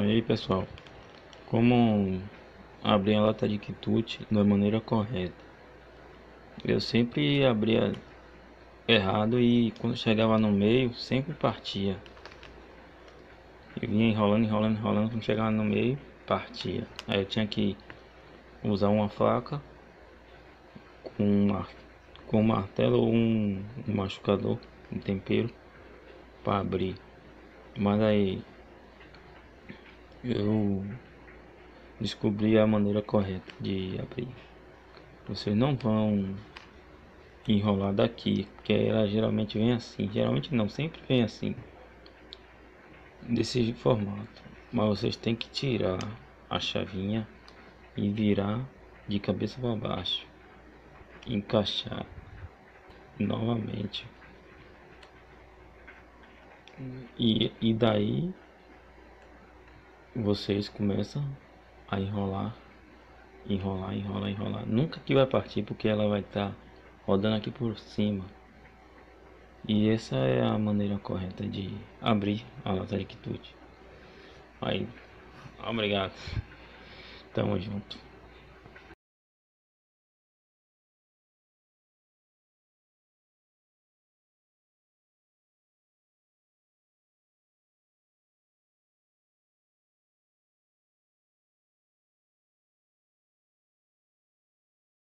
Aí pessoal, como abrir a lata de quitute da maneira correta. Eu sempre abria errado e quando chegava no meio sempre partia. Eu vinha enrolando, enrolando, enrolando, quando chegava no meio, partia. Aí eu tinha que usar uma faca com, uma, com um martelo ou um, um machucador, um tempero para abrir. Mas aí eu descobri a maneira correta de abrir. Vocês não vão enrolar daqui, porque ela geralmente vem assim. Geralmente não, sempre vem assim. Desse formato. Mas vocês têm que tirar a chavinha e virar de cabeça para baixo. Encaixar novamente. E, e daí vocês começam a enrolar, enrolar, enrolar, enrolar. Nunca que vai partir porque ela vai estar tá rodando aqui por cima. E essa é a maneira correta de abrir a lata de quitute. Aí, obrigado. Tamo junto.